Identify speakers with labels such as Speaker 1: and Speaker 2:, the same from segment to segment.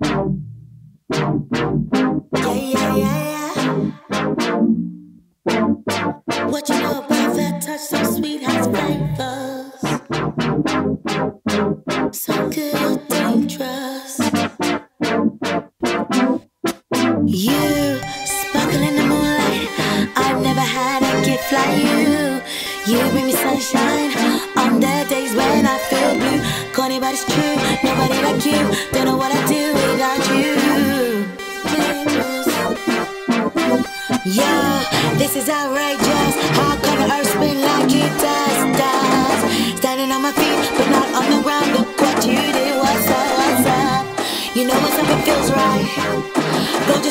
Speaker 1: What you know about that touch? So sweet, has flavors. So good, dangerous. You you. Bring me sunshine on the days when I feel blue. Call anybody's true, nobody like you. Don't know what I do without you. Yeah, this is outrageous. How can the earth spin like it does, does? Standing on my feet, but not on the ground. Look what you did. What's up? What's up? You know what's up? It feels right. Glow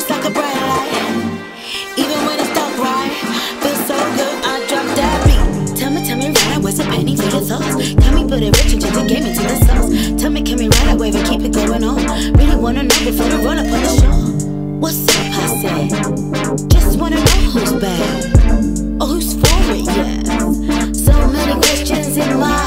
Speaker 1: put it rich into the game, into the sauce. Tell me, can we ride a wave and keep it going on? Really wanna know before we roll up on the show. What's up, I say? Just wanna know who's bad or who's for it, yeah. So many questions in my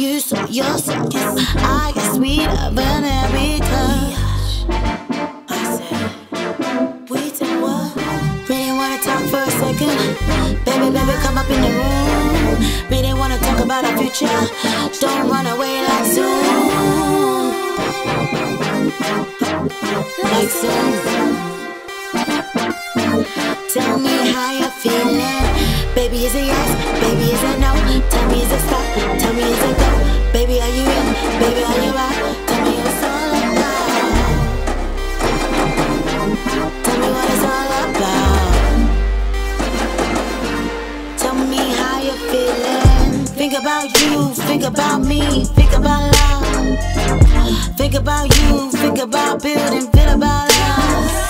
Speaker 1: you saw yourself. I get sweeter than every touch. I said, we did what? Really wanna talk for a second? Baby, baby, come up in the room. Really wanna talk about our future. Don't run away like soon. Like soon. Tell me how you're feeling. Baby, is it yes? Baby, is it no? Tell me, is it stop? Think about me, think about love. Think about you, think about building, feel about us.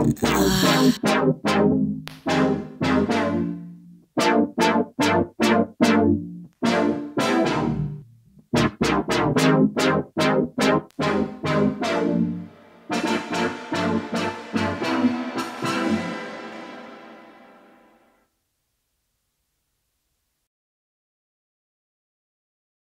Speaker 1: Ah.